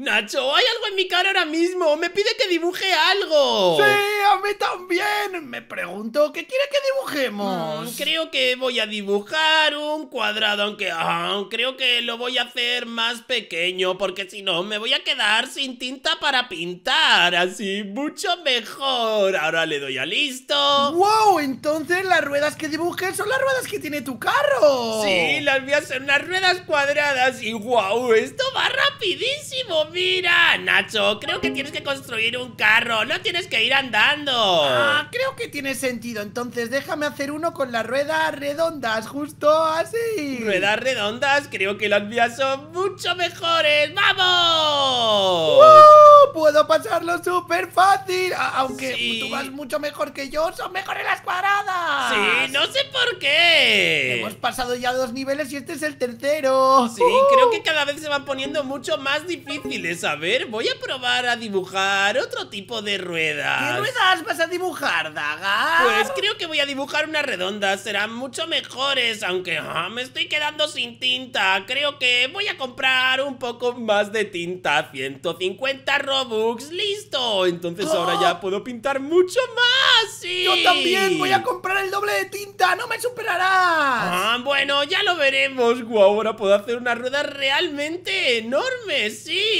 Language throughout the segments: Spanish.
Nacho, hay algo en mi cara ahora mismo. Me pide que dibuje algo. Sí, a mí también. Me pregunto, ¿qué quiere que dibujemos? Mm, creo que voy a dibujar un cuadrado, aunque ah, creo que lo voy a hacer más pequeño, porque si no me voy a quedar sin tinta para pintar. Así, mucho mejor. Ahora le doy a listo. ¡Wow! Entonces las ruedas que dibujes son las ruedas que tiene tu carro. Sí, las mías son unas ruedas cuadradas y wow, esto va rapidísimo mira, Nacho, creo que tienes que construir un carro, no tienes que ir andando. Ah, creo que tiene sentido, entonces déjame hacer uno con las ruedas redondas, justo así. ¿Ruedas redondas? Creo que las mías son mucho mejores, ¡vamos! ¡Uh! Puedo pasarlo súper fácil, aunque tú vas mucho mejor que yo, son mejores las cuadradas. Sí, no sé por qué. Hemos pasado ya dos niveles y este es el tercero. Sí, creo que cada vez se van poniendo mucho más a ver, voy a probar a dibujar otro tipo de ruedas. ¿Qué ruedas vas a dibujar, Daga? Pues creo que voy a dibujar unas redondas, serán mucho mejores Aunque ah, me estoy quedando sin tinta. Creo que voy a comprar un poco más de tinta. 150 Robux, listo. Entonces ahora ya ¡Oh! puedo pintar mucho más, sí. Yo también voy a comprar el doble de tinta, no me superarás Ah, bueno, ya lo veremos. Guau, ahora puedo hacer unas ruedas realmente enormes, sí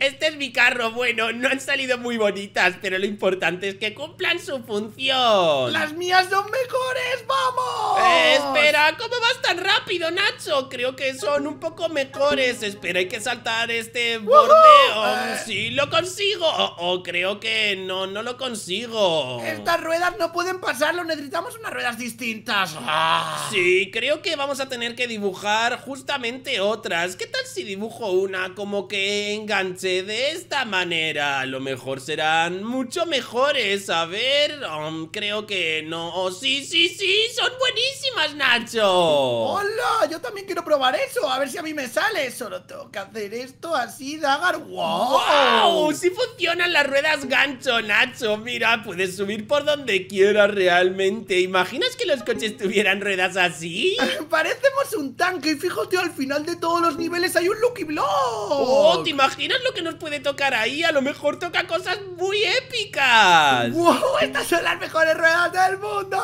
este es mi carro, bueno, no han salido muy bonitas Pero lo importante es que cumplan su función. ¡Las mías son mejores, vamos! Eh, espera, ¿cómo vas tan rápido, Nacho? Creo que son un poco mejores. Espera, hay que saltar este borde oh, Sí, lo consigo. O creo que no, no lo consigo. Estas ruedas no pueden pasarlo, necesitamos unas ruedas distintas. Ah. Sí, creo que vamos a tener que dibujar justamente otras. ¿Qué tal si dibujo una como que enganche de esta manera. A lo mejor serán mucho mejores. A ver, um, creo que no. Oh, sí, sí, sí, son buenísimas, Nacho. ¡Hola! Yo también quiero probar eso. A ver si a mí me sale. Solo tengo que hacer esto así, Dagar. ¡Wow! ¡Wow! Sí funcionan las ruedas gancho, Nacho. Mira, puedes subir por donde quieras realmente. ¿Imaginas que los coches tuvieran ruedas así? Parecemos un tanque. Y fíjate, al final de todos los niveles hay un Lucky Block. ¡Oh! ¿Te imaginas lo que nos puede tocar ahí? A lo mejor toca cosas muy épicas. ¡Wow! Estas son las mejores ruedas del mundo.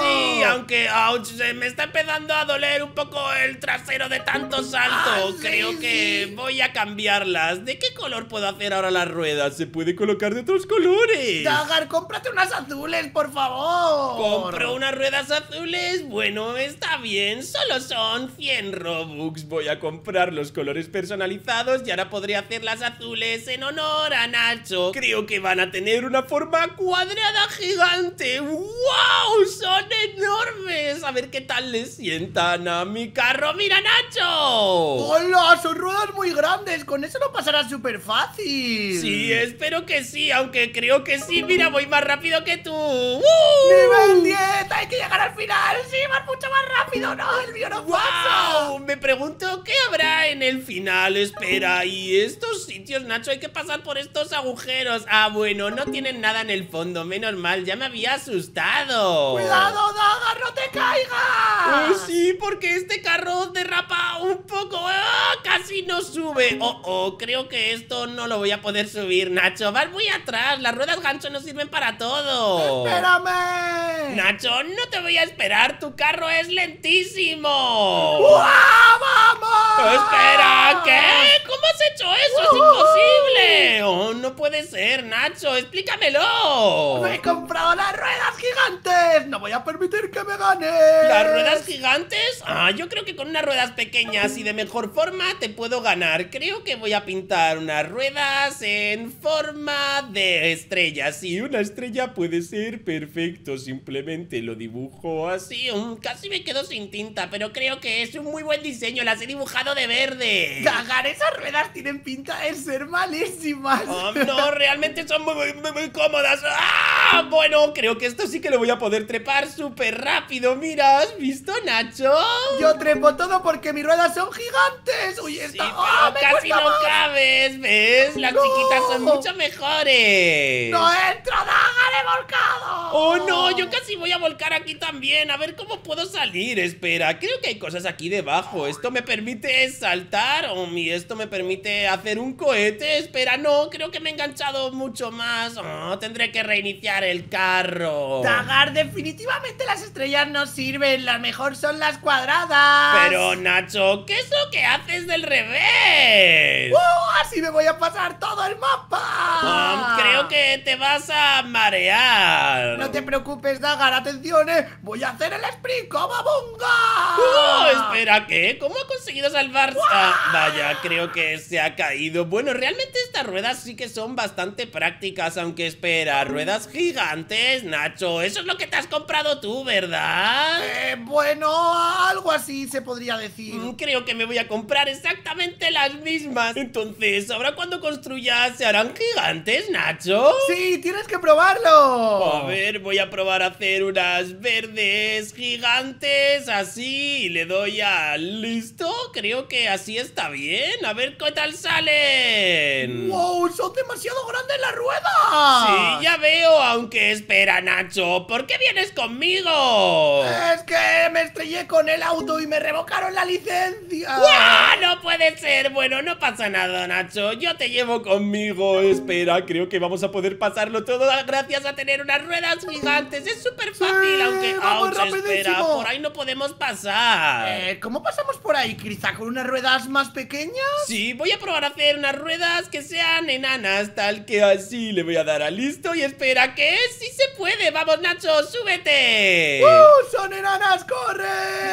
Sí, aunque se me está empezando a doler un poco el trasero de tanto salto. Ah, Creo que voy a cambiarlas. ¿De qué color puedo hacer ahora las ruedas? Se puede colocar de otros colores. Dagar, cómprate unas azules, por favor. ¿Compro unas ruedas azules? Bueno, está bien. Solo son 100 Robux. Voy a comprar los colores personalizados y ahora podría hacer las azules en honor a Nacho. Creo que van a tener una forma cuadrada gigante. ¡Wow! Son enormes. A ver qué tal les sientan a mi carro. ¡Mira, Nacho! ¡Hola! Son ruedas muy grandes. Con eso no pasará súper fácil. Sí, espero que sí. Aunque creo que sí. Mira, voy más rápido que tú. ¡Uh! ¡Nivel 10! ¡Hay que llegar al final! ¡Sí, vas mucho más rápido! ¡No, el mío no wow, Me pregunto qué habrá en el final. Espera, y estos sitios, Nacho, hay que pasar por estos agujeros Ah, bueno, no tienen nada en el fondo Menos mal, ya me había asustado ¡Cuidado, Daga, no te caigas! Oh, sí, porque este carro derrapa un poco ¡Ah! Casi no sube Oh, oh, creo que esto no lo voy a poder subir, Nacho Vas muy atrás, las ruedas gancho no sirven para todo ¡Espérame! Nacho, no te voy a esperar, tu carro es lentísimo ¡Vamos! ¡Espera! ¿Qué? ¿Cómo has hecho eso? ¡Es imposible! Oh, no puede ser, Nacho, explícamelo. ¡Me he comprado las ruedas gigantes! ¡No voy a permitir que me gane! ¿Las ruedas gigantes? Ah, yo creo que con unas ruedas pequeñas y de mejor forma te puedo ganar. Creo que voy a pintar unas ruedas en forma de estrellas. Y una estrella puede ser perfecto. Simplemente lo dibujo así. casi me quedo sin tinta, pero creo que es un muy buen diseño. Las he dibujado de verde. ¡Cagar esas ruedas tienen pinta de ser malísimas. Oh, no, realmente son muy, muy, muy cómodas. ¡Ah! Bueno, creo que esto sí que lo voy a poder trepar súper rápido. Mira, ¿has visto, Nacho? Yo trepo todo porque mis ruedas son gigantes. Uy, está... Sí, ¡Ah, pero casi no cabes, ¿ves? Las chiquitas son mucho mejores. ¡No entro, Daga! volcado! ¡Oh, no! Yo casi voy a volcar aquí también. A ver cómo puedo salir. Espera, creo que hay cosas aquí debajo. Esto me permite saltar. Oh, mi, esto me permite hacer un cohete. Espera, no, creo que me he enganchado mucho más. Oh, tendré que reiniciar el carro. Dagar, definitivamente las estrellas no sirven. Las mejor son las cuadradas. Pero, Nacho, ¿qué es lo que haces del revés? ¡Uh! Así me voy a pasar todo el mapa. Um, creo que te vas a marear. No te preocupes, Dagar, atención, eh. Voy a hacer el sprint como bunga. ¡Oh! Espera, ¿qué? ¿Cómo ha conseguido salvarse? Ah, vaya, creo que se ha caído. Bueno, realmente estas ruedas sí que son bastante prácticas, aunque espera, ruedas gigantes, Nacho. Eso es lo que te has comprado tú, ¿verdad? Eh, bueno, algo así se podría decir. Mm, creo que me voy a comprar exactamente las mismas. Entonces, ¿ahora cuando construyas se harán gigantes, Nacho? Sí, tienes que probarlo. A ver, voy a probar a hacer unas verdes gigantes, así, y le doy a listo. Creo que así está bien. A ver qué tal salen. ¡Wow! Son demasiado grandes las ruedas. Sí, ya veo, aunque espera, Nacho. ¿Por qué vienes conmigo? Es que me estrellé con el auto y me revocaron la licencia. ¡Guau! No puede ser. Bueno, no pasa nada, Nacho. Yo te llevo conmigo. Espera, creo que vamos a poder pasarlo todo gracias a tener unas ruedas gigantes. Es súper fácil, aunque... Vamos Ouch, espera, por ahí no podemos pasar. Eh, ¿Cómo pasamos por ahí, quizá con unas ruedas más pequeñas? Sí, voy a probar a hacer unas ruedas que sean enanas, tal que así le voy a dar a listo y espera que sí se puede. Vamos, Nacho, súbete. ¡Uh! ¡Son enanas, corre!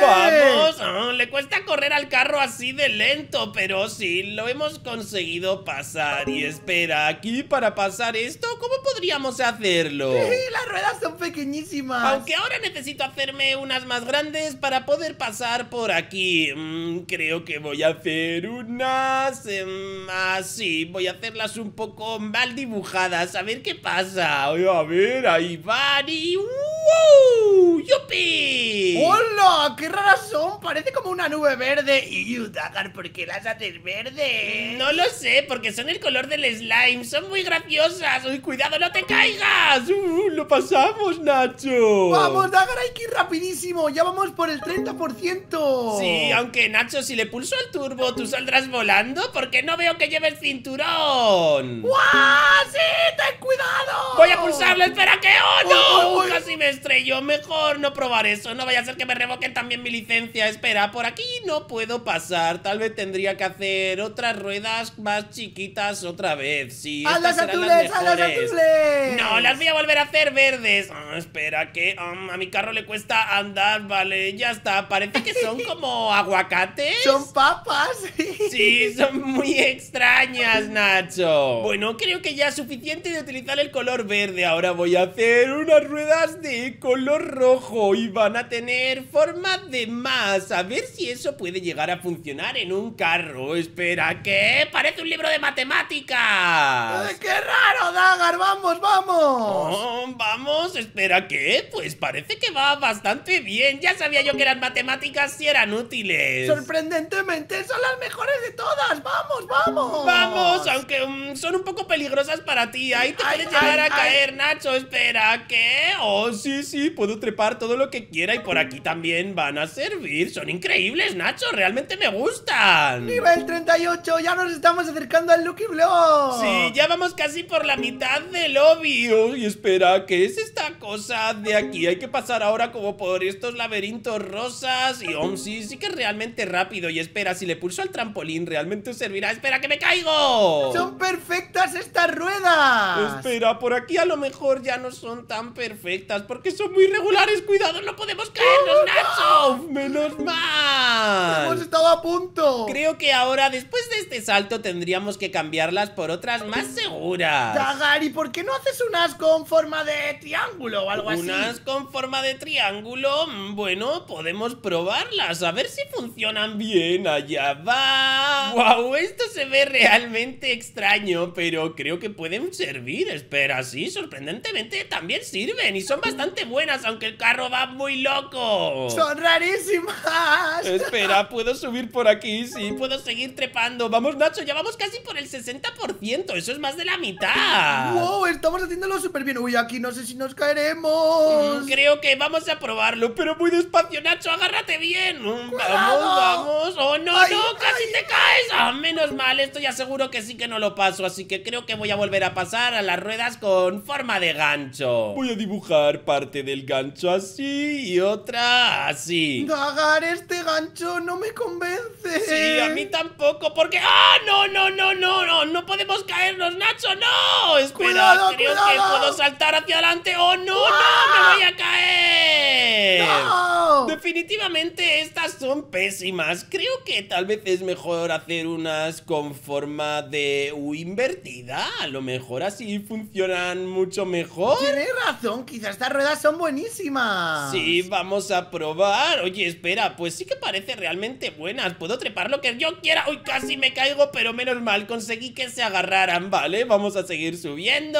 Vamos, Ah, le cuesta correr al carro así de lento, pero sí, lo hemos conseguido pasar. Y espera, aquí para pasar esto, ¿cómo podríamos hacerlo? Sí, las son pequeñísimas. Aunque ahora necesito hacerme unas más grandes para poder pasar por aquí. Mm, creo que voy a hacer unas em, así. Voy a hacerlas un poco mal dibujadas. A ver qué pasa. A ver, ahí van y... ¡Wow! ¡Yupi! ¡Hola! ¡Qué raras son! Parece como una nube verde. Y Dagar, ¿por qué las haces verdes? No lo sé, porque son el color del slime. Son muy graciosas. Uy, cuidado, no te caigas. Uh, lo pasamos, Nacho. ¡Vamos, Dagar! Hay que ir rapidísimo. Ya vamos por el 30%. Sí, aunque Nacho, si le pulso el turbo, ¿tú saldrás volando? Porque no veo que lleve el cinturón. ¡Guau! ¡Sí! ¡Ten cuidado! Voy a pulsarlo, espera que ¡oh no! Casi me estrelló, mejor no probar eso No vaya a ser que me revoquen también mi licencia Espera, por aquí no puedo pasar Tal vez tendría que hacer otras ruedas más chiquitas otra vez Sí, ¡A las azules! las ¡A las azules! No, las voy a volver a hacer verdes Ah, Espera, que um, a mi carro le cuesta andar Vale, ya está Parece que son como aguacates Son papas. Sí, son muy extrañas, Nacho. Bueno, creo que ya es suficiente de utilizar el color verde. Ahora voy a hacer unas ruedas de color rojo y van a tener forma de más. A ver si eso puede llegar a funcionar en un carro. Espera, ¿qué? Parece un libro de matemáticas. ¡Qué raro, Dagar! ¡Vamos, vamos! Oh, vamos, espera, ¿qué? Pues parece que va bastante bien. Ya sabía yo que las matemáticas sí eran útiles. Sorprendentemente son las mejores de todas. ¡Vamos, vamos! Vamos, aunque mm, son un poco peligrosas para ti. Ahí te Ay, puedes llegar ay, a caer, Nacho. Espera, ¿qué? Oh, sí, sí, puedo trepar todo lo que quiera y por aquí también van a servir. Son increíbles, Nacho. Realmente me gustan. Nivel 38, ya nos estamos acercando al Lucky Block. Sí, ya vamos casi por la mitad del lobby. Oh, y espera, ¿qué es esta cosa de aquí? Hay que pasar ahora como por estos laberintos rosas. Y oh, sí, sí que es realmente rápido. Y espera, si le pulso al trampolín, realmente servirá. ¡Espera, que me caigo! Son perfectas estas ruedas. Espera, por aquí a lo mejor ya no son tan perfectas porque son muy regulares. Cuidado, no podemos caernos, Nacho. Menos mal. Hemos estado a punto. Creo que ahora, después de este salto, tendríamos que cambiarlas por otras más seguras. Dagar, ¿y por qué no haces unas con forma de triángulo o algo así? Unas con forma de triángulo, mm, bueno, podemos probarlas, a ver si funcionan bien. Allá va. ¡Wow! Esto se ve realmente extraño, pero creo que pueden servir. Espera, sí, sorprendentemente también sirven y son bastante buenas, aunque el carro va muy loco. ¡Son rarísimas! Espera, ¿puedo subir por aquí? Sí, puedo seguir trepando. Vamos, Nacho, ya vamos casi por el 60%. Eso es más de la mitad. ¡Wow! Estamos haciéndolo súper bien. Uy, aquí no sé si nos caeremos. Mm, creo que vamos a probarlo, pero muy despacio, Nacho. Agárrate bien. Mm, ¡Cuidado! Vamos, vamos. ¡Oh, no, Ay, no! ¡Casi ay, te caes! Ah, menos mal, esto ya seguro que sí que no lo paso. Así que creo que voy a volver a pasar a las ruedas con forma de gancho. Voy a dibujar parte del gancho así y otra así. Dagar, este gancho no me convence. Sí, a mí tampoco, porque... ¡Ah, no, no, no, no, no! ¡No podemos caernos, Nacho, no! Espera, Cuidado, creo que puedo saltar hacia adelante. ¡Oh, no, no! ¡Me voy a caer! ¡No! Definitivamente estas son pésimas. Creo que tal vez es mejor hacer unas con forma de U invertida. A lo mejor así funcionan mucho mejor. Tienes razón, quizás estas ruedas son buenísimas. Sí, vamos a probar. Oye, espera, pues sí que parece realmente buenas. Puedo trepar lo que yo quiera. Uy, casi me caigo, pero menos mal, conseguí que se agarraran, ¿vale? Vamos a seguir subiendo.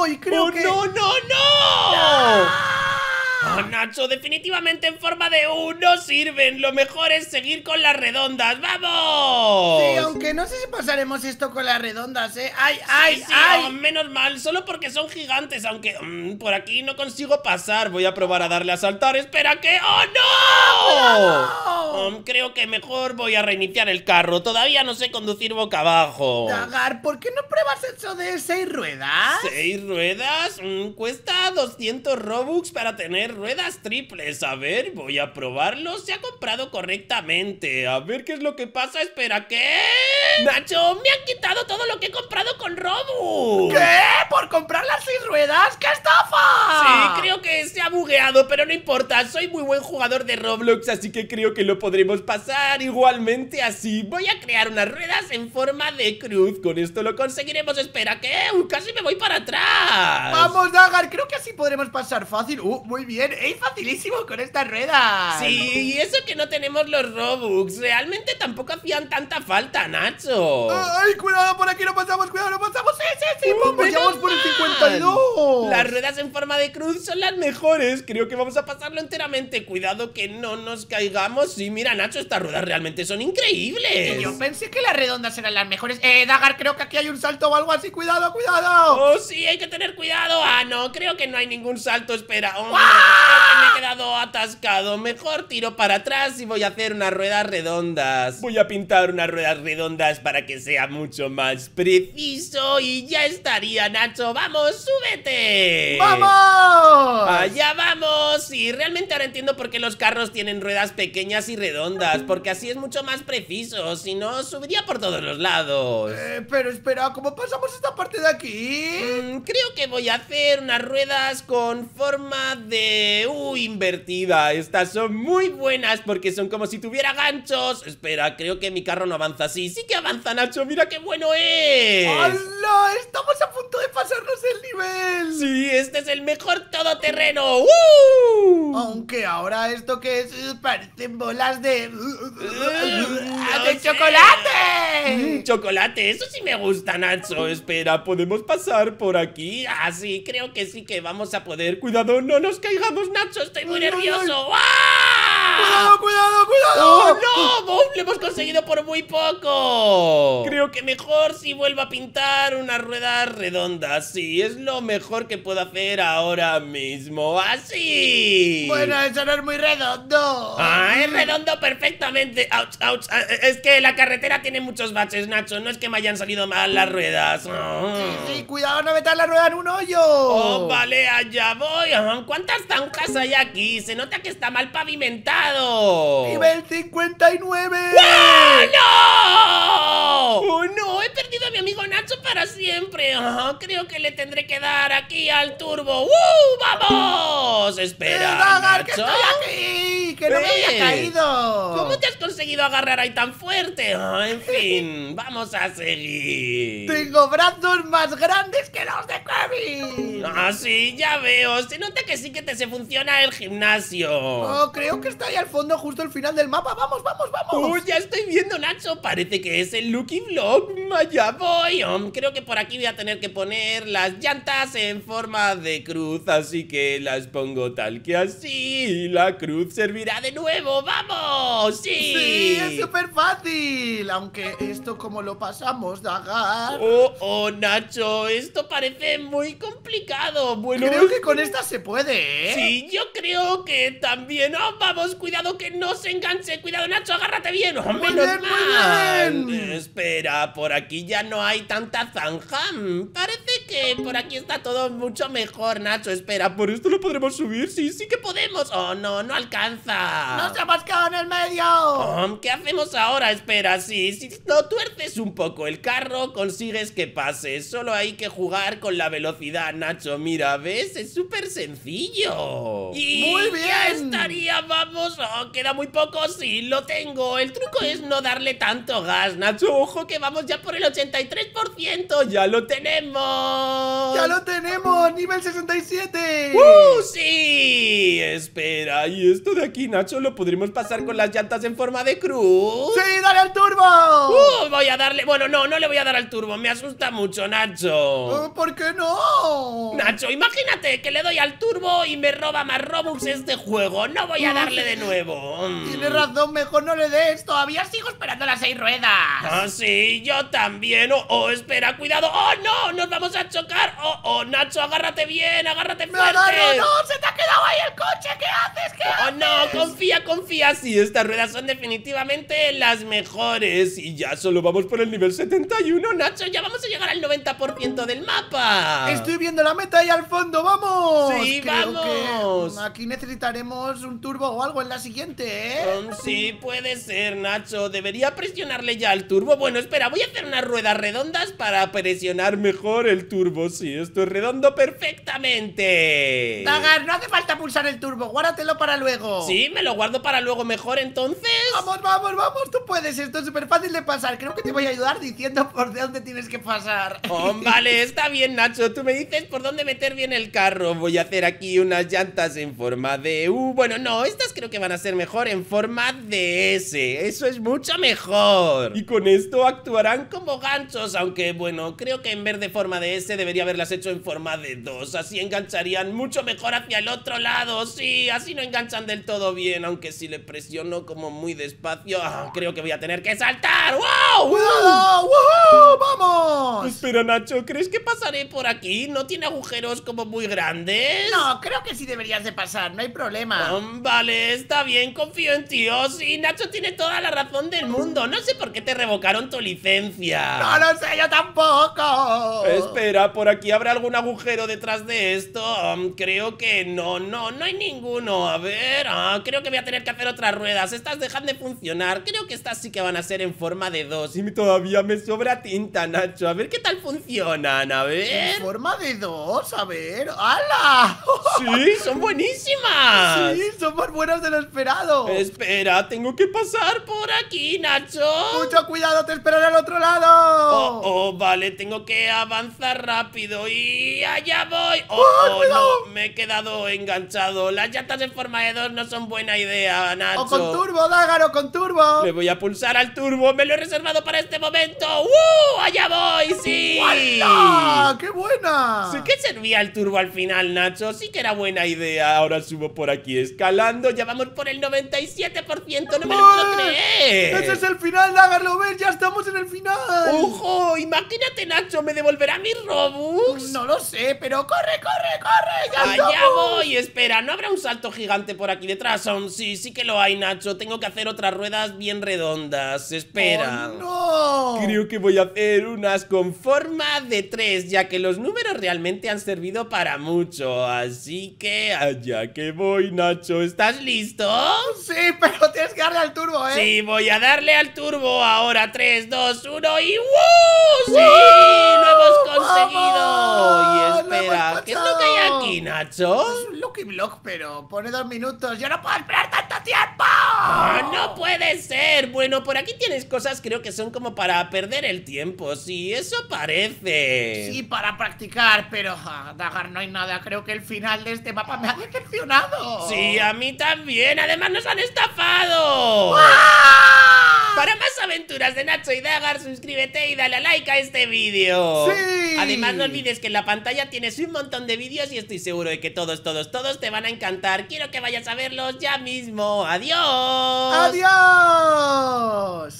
Uy, creo ¡Oh, que- no, no, no! Oh, Nacho, definitivamente en forma de U no sirven. Lo mejor es seguir con las redondas. ¡Vamos! Sí, aunque no sé si pasaremos esto con las redondas, ¿eh? ¡Ay, ay, Sí, ay! oh, menos mal, solo porque son gigantes, aunque mm, por aquí no consigo pasar. Voy a probar a darle a saltar. ¡Espera que! ¡Oh, no! Mm, creo que mejor voy a reiniciar el carro. Todavía no sé conducir boca abajo. Dagar, ¿por qué no pruebas eso de seis ruedas? ¿Seis ruedas? Mm, cuesta 200 Robux para tener ruedas triples. A ver, voy a probarlo. Se ha comprado correctamente. A ver qué es lo que pasa. Espera, ¿qué? Nacho, me han quitado todo lo que he comprado con Robux. ¿Qué? ¿Por comprar las seis ruedas? ¡Qué estafa! Sí, creo que se ha bugueado, pero no importa. Soy muy buen jugador de Roblox, así que creo que lo podremos pasar igualmente así. Voy a crear unas ruedas en forma de cruz. Con esto lo conseguiremos. Espera, ¿qué? Casi me voy para atrás. Vamos, Dagar, creo que así podremos pasar fácil. ¡Uh, muy bien! ¡Ey, facilísimo con estas ruedas! Sí, y eso que no tenemos los Robux. Realmente tampoco hacían tanta falta, Nacho. ¡Ay, cuidado! Por aquí no pasamos, cuidado, no pasamos. ¡Sí, sí, sí! Uh, ¡Vamos, ya vamos por el mal. 52! Las ruedas en forma de cruz son las mejores. Creo que vamos a pasarlo enteramente. Cuidado que no nos caigamos. Sí, mira, Nacho, estas ruedas realmente son increíbles. Yo pensé que las redondas eran las mejores. Eh, Dagar, creo que aquí hay un salto o algo así. ¡Cuidado, cuidado! Oh, sí, hay que tener cuidado. Ah, no, creo que no hay ningún salto. Espera, oh, no, creo que me he quedado atascado. Mejor tiro para atrás y voy a hacer unas ruedas redondas. Voy a pintar unas ruedas redondas para que sea mucho más preciso y ya estaría, Nacho. ¡Vamos, súbete! ¡Vamos! Allá vamos. Y realmente ahora entiendo por qué los carros tienen ruedas pequeñas y redondas, porque así es mucho más preciso. Si no, subiría por todos los lados. Eh, pero espera, ¿cómo pasamos esta parte de aquí? Mm, creo que voy a hacer unas ruedas con forma de U invertida. Estas son muy buenas porque son como si tuviera ganchos. Espera, creo que mi carro no avanza así. Sí que avanza, Nacho. Mira qué bueno es. ¡Hala! Estamos a punto de pasarnos el nivel. Sí, este es el mejor todoterreno. ¡Uh! Aunque ahora esto que es Eh, parecen bolas de no de chocolate. Mm, chocolate, eso sí me gusta, Nacho. Espera, ¿podemos pasar por aquí? Ah, sí, creo que sí que vamos a poder. Cuidado, no nos caigamos, Nacho. Estoy muy ay, nervioso. Cuidado, ¡Ah! Cuidado, cuidado. ¡Oh, no! ¡Boom! ¡Lo hemos conseguido por muy poco! Creo que mejor si vuelvo a pintar unas ruedas redondas. Sí, es lo mejor que puedo hacer ahora mismo. ¡Así! Bueno, eso no es muy redondo. ¡Ah, es redondo perfectamente! ¡Auch, auch! Ah, Es que la carretera tiene muchos baches, Nacho. No es que me hayan salido mal las ruedas. Ah. Sí, sí, cuidado, no metas la rueda en un hoyo. Oh, vale, allá voy. Ah, ¿Cuántas zanjas hay aquí? Se nota que está mal pavimentado. Nivel 59. ¡Ah, no! ¡Oh, no! He perdido a mi amigo Nacho para siempre. Creo que le tendré que dar aquí al turbo. ¡Uh! ¡Vamos! Espera, Dagar, que Nacho. estoy aquí, que no me había caído. ¿Cómo te has conseguido agarrar ahí tan fuerte? Ah, en fin, vamos a seguir. Tengo brazos más grandes que los de Kevin. Ah, sí, ya veo. Se nota que sí que te se funciona el gimnasio. Oh, creo que está ahí al fondo, justo al final del mapa. Vamos, vamos, vamos. Oh, ya estoy viendo, Nacho. Parece que es el Lucky Vlog. Allá voy. Um, creo que por aquí voy a tener que poner las llantas en forma de cruz, así que las pongo tal que así. Y la cruz servirá de nuevo. ¡Vamos! ¡Sí! Sí, es súper fácil. Aunque esto como lo pasamos, Dagar. Oh, oh, Nacho, esto parece muy complicado. Bueno, Creo que con esta se puede, ¿eh? Sí, yo creo que también. ¡Oh, vamos! Cuidado que no se enganche. Cuidado, Nacho, agárrate bien. ¡Oh, Muy menos bien, muy mal! bien. Espera, por aquí ya no hay tanta zanja. Parece que por aquí está todo mucho mejor, Nacho. Espera, ¿por esto lo podremos subir? Sí, sí que podemos. ¡Oh, no! ¡No alcanza! ¡No se ha en el medio! ¿Qué hacemos ahora? Espera, sí, si no tuerces un poco el carro, consigues que pase. Solo hay que jugar con la velocidad, Nacho. Mira, ¿ves? Es súper sencillo. Y Muy ya bien. estaría, vamos. Oh, queda muy poco, sí, lo tengo. El truco es no darle tanto gas, Nacho. Ojo que vamos ya por el 83%. Ya lo tenemos. ¡Ya lo tenemos! ¡Nivel 67! ¡Uh, sí! Espera, ¿y esto de aquí, Nacho, lo podremos pasar con las llantas en forma de cruz? ¡Sí, dale al turbo! ¡Uh! Voy a darle... Bueno, no, no le voy a dar al turbo. Me asusta mucho, Nacho. Oh, ¿Por qué no? Nacho, imagínate que le doy al turbo y me roba más Robux este juego. No voy a Oh, darle de nuevo. Mm. Tienes razón, mejor no le des. Todavía sigo esperando las seis ruedas. Ah, sí, yo también. Oh, oh, espera, cuidado. ¡Oh, no! ¡Nos vamos a chocar! ¡Oh, oh, Nacho, agárrate bien! ¡Agárrate ¡Me fuerte! agarro! ¡No! ¡Se te ha quedado ahí el coche! ¿Qué haces? ¿Qué ¡Oh, haces? no! ¡Confía, confía! Sí, estas ruedas son definitivamente las mejores. Y ya solo vamos por el nivel 71, Nacho. Ya vamos a llegar al 90% del mapa. Estoy viendo la meta ahí al fondo, ¡vamos! Sí, Creo vamos. que aquí necesitaremos un turbo o algo en la siguiente, ¿eh? Um, sí, puede ser, Nacho. Debería presionarle ya al turbo. Bueno, espera, voy a hacer unas ruedas redondas para presionar mejor el turbo. Sí, esto es redondo perfectamente. Dagar, no hace falta pulsar el turbo, guárdatelo para luego. Sí, me lo guardo para luego mejor entonces. Vamos, vamos, vamos, tú puedes, esto es súper fácil de pasar. Creo que te voy a ayudar diciendo por dónde tienes que pasar. Oh, vale, está bien, Nacho. Tú me dices por dónde meter bien el carro. Voy a hacer aquí unas llantas en forma de U. Bueno, no, estas creo que van a ser mejor en forma de S. Eso es mucho mejor. Y con esto actuarán como ganchos. Aunque, bueno, creo que en vez de forma de S debería haberlas hecho en forma de 2. Así engancharían mucho mejor hacia el otro lado. Sí, así no enganchan del todo bien. Aunque si le presiono como muy despacio, ah, creo que voy a tener que saltar. ¡Wow! ¡Woohoo! Espera, Nacho, ¿crees que pasaré por aquí? ¿No tiene agujeros como muy grandes? No, creo que sí deberías de pasar, no hay problema. Um, vale, está bien, confío en ti. Oh, sí, Nacho tiene toda la razón del mundo. No sé por qué te revocaron tu licencia. No lo sé, yo tampoco. Espera, ¿por aquí habrá algún agujero detrás de esto? Um, creo que no, no, no hay ninguno. A ver, ah, creo que voy a tener que hacer otras ruedas. Estas dejan de funcionar. Creo que estas sí que van a ser en forma de dos. Y todavía me sobra tinta, Nacho. A ver qué tal funcionan, a ver. En forma de dos, a ver. ¡Hala! Sí, son buenísimas. Sí, son más buenas de lo esperado. Espera, tengo que pasar por aquí, Nacho. Mucho cuidado, te esperaré al otro lado. Oh, oh, vale, tengo que avanzar rápido y allá voy. Oh, ¡Ah, oh, no, me he quedado enganchado. Las llantas en forma de dos no son buena idea, Nacho. O con turbo, Dágaro, con turbo. Le voy a pulsar al turbo, me lo he reservado para este momento. ¡Uh! ¡Allá voy! ¡Sí! ¡Hala! ¡Qué buena! ¿Sí que servía el turbo al final, Nacho? Sí que era buena idea. Ahora subo por aquí escalando. Ya vamos por el 97%. No me lo puedo creer. ¡Ese es el final, Dagar! ¿Lo ves? ¡Ya estamos en el final! ¡Ojo! Imagínate, Nacho, ¿me devolverá mis Robux? No lo sé, pero corre, corre, corre. ¡Ya Allá estamos! voy, espera, ¿no habrá un salto gigante por aquí detrás? Aún sí, sí que lo hay, Nacho. Tengo que hacer otras ruedas bien redondas. Espera. ¡Oh, no! Creo que voy a hacer unas con forma de 3, ya que los números realmente han servido para mucho. Así que allá que voy, Nacho. ¿Estás listo? Sí, pero tienes que darle al turbo, ¿eh? Sí, voy a darle al turbo ahora. 3, 2, 1 y ¡Woo! ¡Sí! ¡Lo hemos conseguido! ¡Vamos! Y ¡Lo espera, ¿qué es lo que hay aquí, Nacho? Es un Lucky Block, pero pone dos minutos. ¡Yo no puedo esperar tanto tiempo! ¡Ah, no puede ser! Bueno, por aquí tienes cosas creo que son como para perder el tiempo. Sí, eso parece. Sí, para practicar, pero ah, Dagar no hay nada. Creo que el final de este mapa me ha decepcionado. Sí, a mí también. Además nos han estafado. ¡Ah! Para más aventuras de Nacho y Dagar, suscríbete y dale a like a este vídeo. ¡Sí! Además, no olvides que en la pantalla tienes un montón de vídeos y estoy seguro de que todos, todos, todos te van a encantar. Quiero que vayas a verlos ya mismo. ¡Adiós! ¡Adiós!